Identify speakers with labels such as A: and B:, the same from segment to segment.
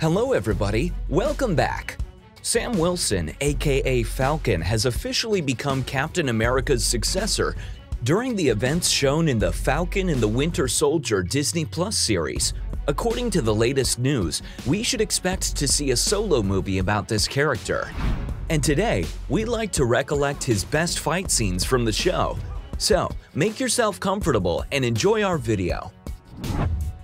A: Hello, everybody. Welcome back. Sam Wilson, aka Falcon, has officially become Captain America's successor during the events shown in the Falcon and the Winter Soldier Disney Plus series. According to the latest news, we should expect to see a solo movie about this character. And today, we'd like to recollect his best fight scenes from the show. So, make yourself comfortable and enjoy our video.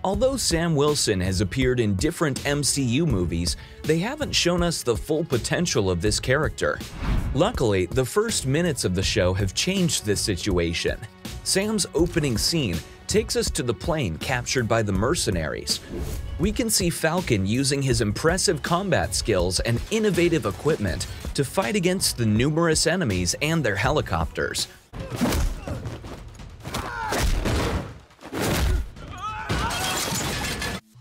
A: Although Sam Wilson has appeared in different MCU movies, they haven't shown us the full potential of this character. Luckily, the first minutes of the show have changed this situation. Sam's opening scene takes us to the plane captured by the mercenaries. We can see Falcon using his impressive combat skills and innovative equipment to fight against the numerous enemies and their helicopters.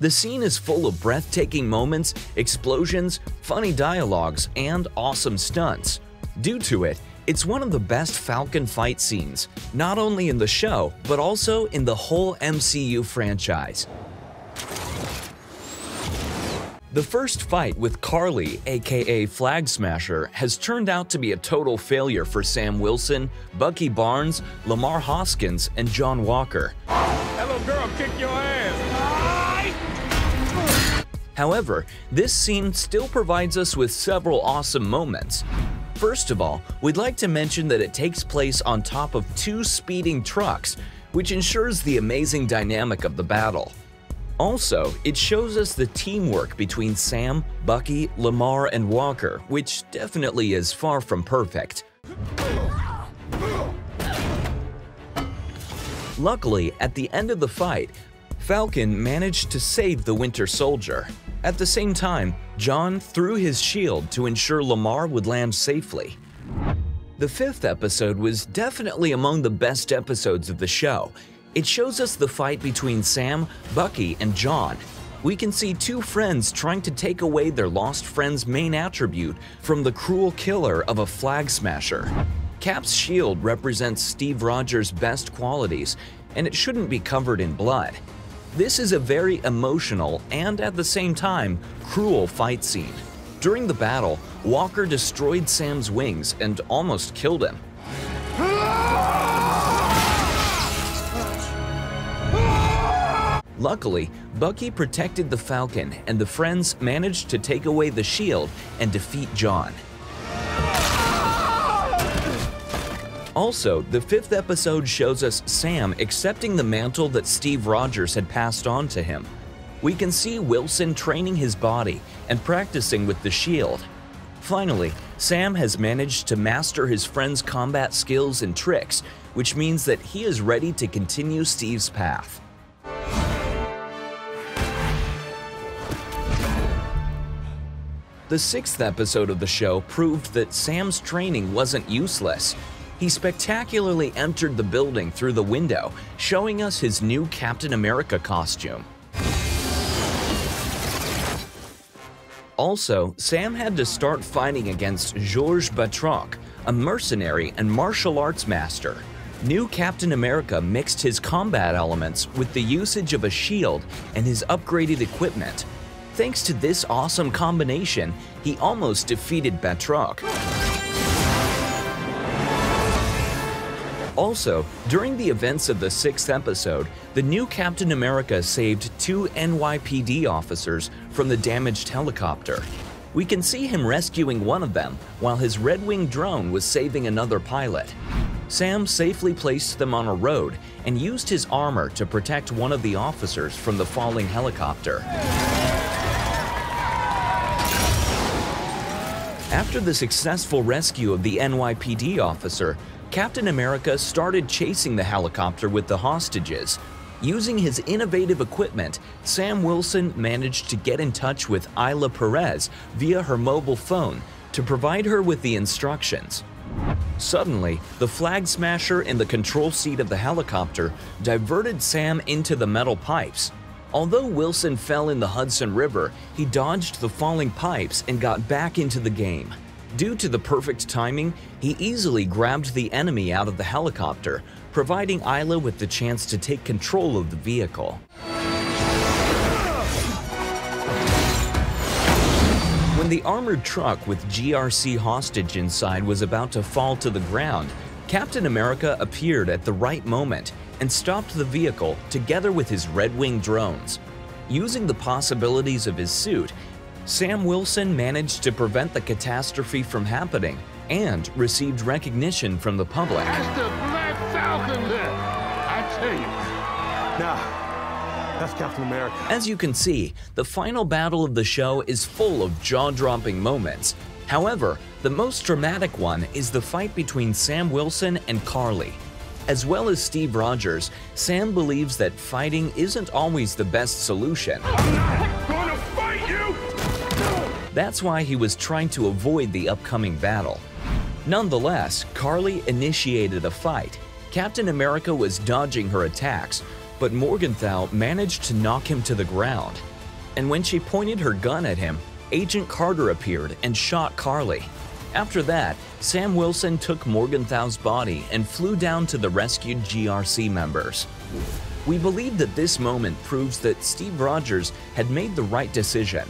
A: The scene is full of breathtaking moments, explosions, funny dialogues, and awesome stunts. Due to it, it's one of the best Falcon fight scenes, not only in the show, but also in the whole MCU franchise. The first fight with Karli, aka Flag Smasher, has turned out to be a total failure for Sam Wilson, Bucky Barnes, Lemar Hoskins, and John Walker.
B: Hello, girl, kick your ass.
A: However, this scene still provides us with several awesome moments. First of all, we'd like to mention that it takes place on top of two speeding trucks, which ensures the amazing dynamic of the battle. Also, it shows us the teamwork between Sam, Bucky, Lemar, and Walker, which definitely is far from perfect. Luckily, at the end of the fight, Falcon managed to save the Winter Soldier. At the same time, John threw his shield to ensure Lemar would land safely. The fifth episode was definitely among the best episodes of the show. It shows us the fight between Sam, Bucky, and John. We can see two friends trying to take away their lost friend's main attribute from the cruel killer of a flag smasher. Cap's shield represents Steve Rogers' best qualities, and it shouldn't be covered in blood. This is a very emotional and at the same time cruel fight scene. During the battle, Walker destroyed Sam's wings and almost killed him. Luckily, Bucky protected the Falcon and the friends managed to take away the shield and defeat John. Also, the fifth episode shows us Sam accepting the mantle that Steve Rogers had passed on to him. We can see Wilson training his body and practicing with the shield. Finally, Sam has managed to master his friend's combat skills and tricks, which means that he is ready to continue Steve's path. The sixth episode of the show proved that Sam's training wasn't useless. He spectacularly entered the building through the window, showing us his new Captain America costume. Also, Sam had to start fighting against Georges Batroc, a mercenary and martial arts master. New Captain America mixed his combat elements with the usage of a shield and his upgraded equipment. Thanks to this awesome combination, he almost defeated Batroc. Also, during the events of the sixth episode, the new Captain America saved two NYPD officers from the damaged helicopter. We can see him rescuing one of them while his Red Wing drone was saving another pilot. Sam safely placed them on a road and used his armor to protect one of the officers from the falling helicopter. After the successful rescue of the NYPD officer, Captain America started chasing the helicopter with the hostages. Using his innovative equipment, Sam Wilson managed to get in touch with Isla Perez via her mobile phone to provide her with the instructions. Suddenly, the flag smasher in the control seat of the helicopter diverted Sam into the metal pipes. Although Wilson fell in the Hudson River, he dodged the falling pipes and got back into the game. Due to the perfect timing, he easily grabbed the enemy out of the helicopter, providing Isla with the chance to take control of the vehicle. When the armored truck with GRC hostage inside was about to fall to the ground, Captain America appeared at the right moment and stopped the vehicle together with his Red Wing drones. Using the possibilities of his suit, Sam Wilson managed to prevent the catastrophe from happening and received recognition from the public.
B: That's the Black Falcon there. I tell you.
C: Now, that's Captain America.
A: As you can see, the final battle of the show is full of jaw-dropping moments. However, the most dramatic one is the fight between Sam Wilson and Karli. As well as Steve Rogers, Sam believes that fighting isn't always the best solution. That's why he was trying to avoid the upcoming battle. Nonetheless, Karli initiated a fight. Captain America was dodging her attacks, but Morgenthau managed to knock him to the ground. And when she pointed her gun at him, Agent Carter appeared and shot Karli. After that, Sam Wilson took Morgenthau's body and flew down to the rescued GRC members. We believe that this moment proves that Steve Rogers had made the right decision.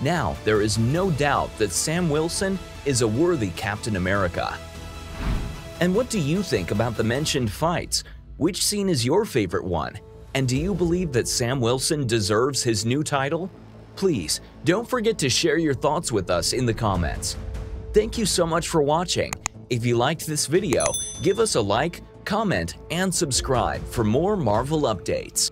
A: Now, there is no doubt that Sam Wilson is a worthy Captain America. And what do you think about the mentioned fights? Which scene is your favorite one? And do you believe that Sam Wilson deserves his new title? Please, don't forget to share your thoughts with us in the comments. Thank you so much for watching. If you liked this video, give us a like, comment, and subscribe for more Marvel updates.